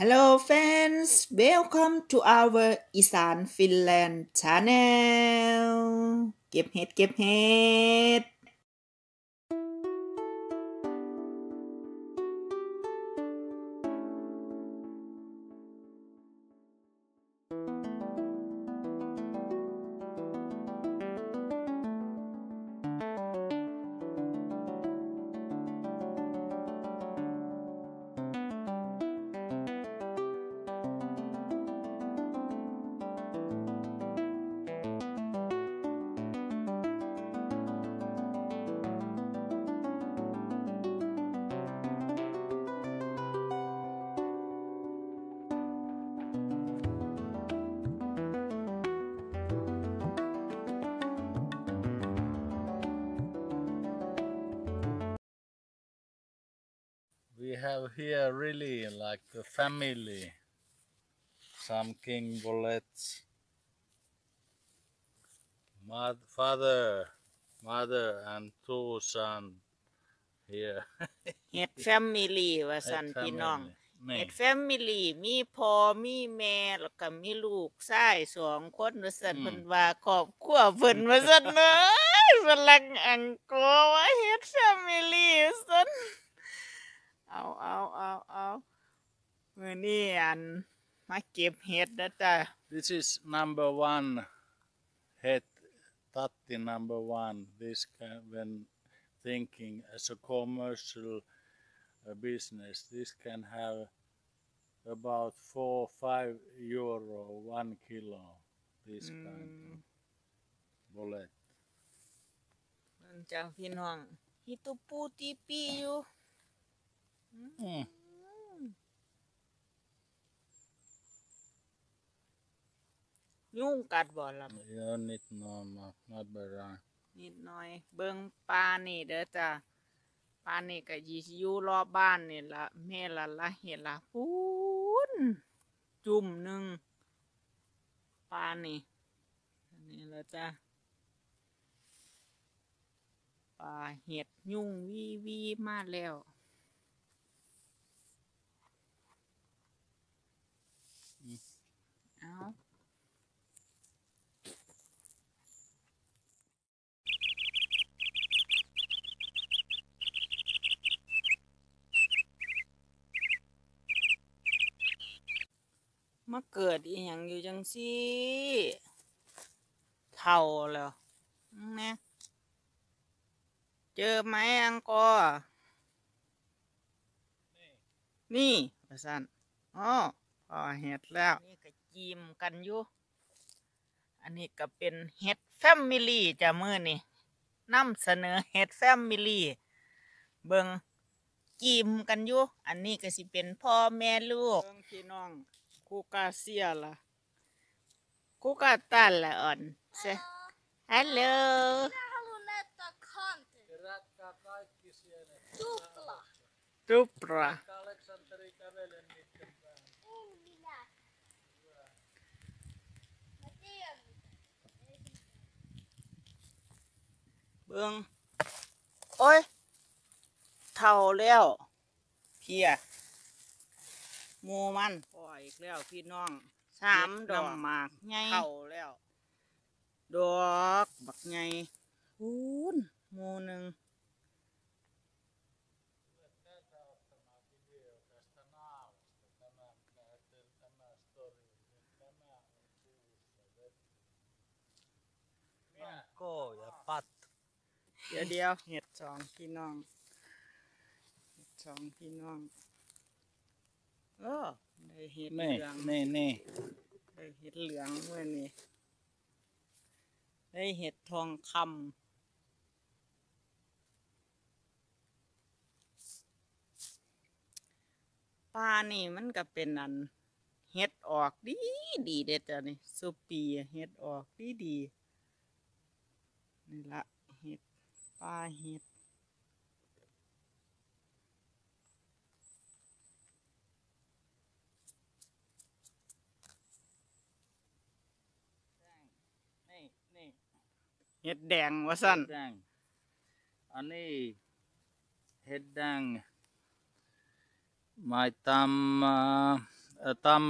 Hello friends, welcome to our อีสานฟินแลนด์ channel เก็บเ We have here really like a family. Some king bullets. Mother, father, mother, and two sons here. เฮ็ดแฟมิลี่ว่าสันพี่น้องนี่เฮ็ดแฟมิลี่มีพ่อมีแม่แล้วก็มีลูกชายสองคนว่าสันเพิ่นว่าครอบครัวเพิ่นว่าสันเอ้ยฝรั่งอังกฤษว่าเฮ็ดแฟมิลี่สัน เอาเอาเอาเอามื้อนี้อันมาเก็บเฮ็ดนะจ๊ะ This is number one head, Tatti number one. This can, when thinking as a commercial uh, business, this can have about four, five euro one kilo. This kind of bullet. นั่นจ้ะพี่น้องฮิตุปูตีปีอยู่ Mm. ยุ่งกัดบ่ล่ะ Ja, nicht normal, not bereit. นิดหน่อย เบิ่งปลานี่เด้อจ้ะปลานี่ก็ยีอยู่รอบบ้านนี่ละแม่ละละเห็นละพูนจุ่มหนึ่งปลานี่อันนี้ละจ้ะปลาเห็ดยุ่งวีวีมาแล้ว เอา มาเกิดอีหยังอยู่จังซี่เท่าแล้วแน่เจอไหมอังกอร์นี่ประสันอ๋อพอเห็ดแล้ว นี่ก็จีมกันอยู่ อันนี้ก็เป็นเห็ดแฟมิลี่จะมือนี่นำเสนอเห็ดแฟมิลี่เบิงจีมกันอยู่ อันนี้ก็สิเป็นพ่อแม่ลูกพี่น้อง คูกาเซียล่ะคูกาตันละอ่อนเซฮัลโหล Minä haluan näyttää kanteen. Kerätkää kaikki sienet. Tupla. รูปรา Aleksanteri kävele niiden päälle. En minä. Mä tiedän mitä. เบิงโอ้ย เท่าแล้วเพีย หมูมันปล่อยอีกแล้วพี่น้องสามดอกหมากไงเท่าแล้ว ดอกบักไงคูนหมูหนึ่ง Tästä naavasta. Tämä näyttää tämä story. Tämä on kuussa vettä. Minä. ja pat. เดี๋ยวเดียวเห็ดสองพี่น้อง เห็ดสองพี่น้อง เออได้เห็ดเห Niin, ลือง niin, niin. ได้เห็ดเหลืองเมื่อนี้ได้เห็ดทองคำปลานี่มันก็เป็นอันเห็ดออกดีดีเด็ดจ้ะนี่สุปีเห็ดออกดีดีนี่ละเห็ดปลาเห็ด นี่นี่ เห็ดแดงว่าสั้นเฮ็ดดังอันนี้เฮ็ดดังไม้ตำอ่า uh, tam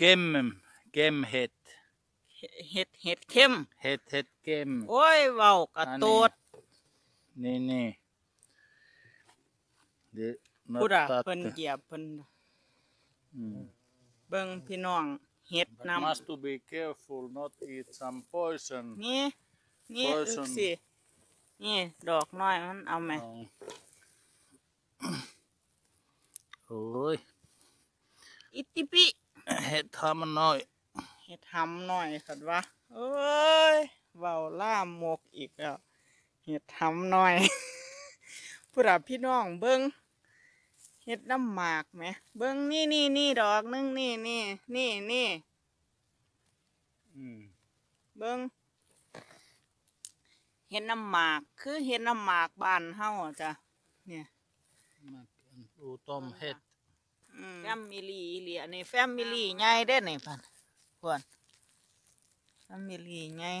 kem, kem het, เห็ดเห็ดเข้ม het het kem. โอ้ยเว้ากระอันนี้โตด Nee, nee. De, พุ not ดะ that. เพิ่นเหยียบเพิ่น Mm. เบิ่งพี่น้องเห็ด But น้ำ must to be careful not eat some poison. นี่ นี่ Poison อึกสินี่ดอกน้อยมันเอาไหม Oh. Oj, อิติปิ het har man noj. เห็ดหำหน่อยคัดวะเอ้ยเว้าล่ามมกอีกแล้วเห็ดหำหน่อยผู้ดับพี่น้องเบิ้งเห็ดน้ำหมากไหม เบิ้งนี่นี่นี่ดอกหนึงนี่นี่นี่นี่ Mm. เบิ้งเห็ดน้ำหมาก คือเห็ดน้ำหมากบ้านเฮาอะจ้ะเนี่ย Utom het. แฟมิลี่เหลียนี่แฟมิลี่ใหญ่เด้นี่พันพวนแฟมิลี่ใหญ่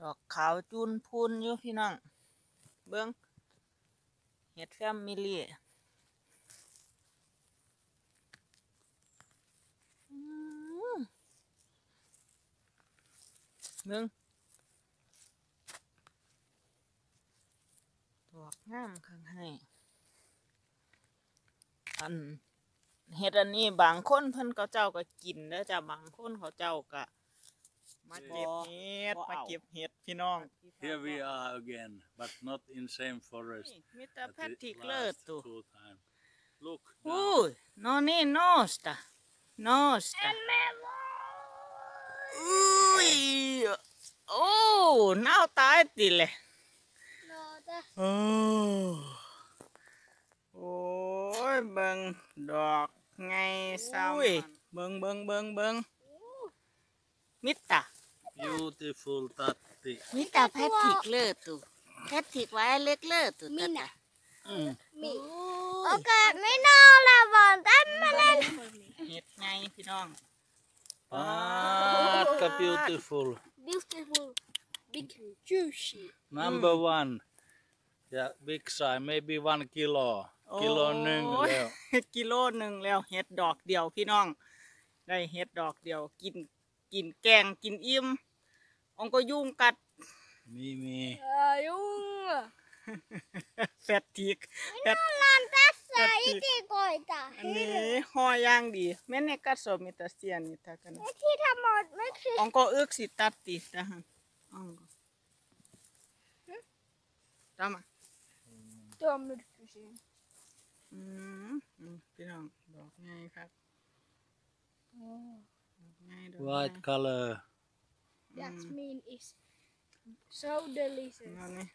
ดอกขาวจูนพูนอยู่พี่น้องเบิ้งเห็ดแฟมิลี่อืมเบิ้ง อกงามข้างให้อันเฮ็ดอันนี้บางคนเพิ่นเขาเจ้าก็กินเด้อจ้ะบางคนเขาเจ้าก็มาเก็บเห็ดมาเก็บเห็ดพี่น้อง Here we are again, but not in same forest. มีแต่ but แพ the ทริกเลอร์ last ตุ two time. Look อู้ down. โนนี่โนสตาโนสตา melon. อุ้ยโอ้น่าวตายติเลย No, the โอ้โอ้ยเบิ่งดอกไงซ้ำเบิ่งเบิ่งเบิ่งเบิ่งมิตา Beautiful tatti. มิตาแพทริกเลอร์ตุแพทริกไว้เล็กเลอร์ตุ minä. Mm. Mi. Okei, minä olen vaan tämmönen. เห็ดไงพี่น้อง Atka beautiful. Beautiful. Big juicy. Number one. Yeah, big size, maybe one kilo. Kilo หนึ่งโอ้ยแล้วกิโลหนึ่งแล้วเห็ดดอกเดียวพี่น้อง ได้เห็ดดอกเดียว กินกินแกงกินอิ่มองก็ยุ่งกัด มีมี Jung. แฟตทิกแฟต Ollaan tässä Tätti. itikoita. อันนี้ห่อย่างดีแม่นในกัดสมิตาเซียนนี่ตากันนะ Miksi tämä on, miksi? องก็เอึกสิตัดติตาหันองก็ตามมา Tuo on myrkkyisiin. อืมอืมพี่น้องดอกไงครับดอกไงดอกไง white color Jasmine is so delicious. นั่นนี่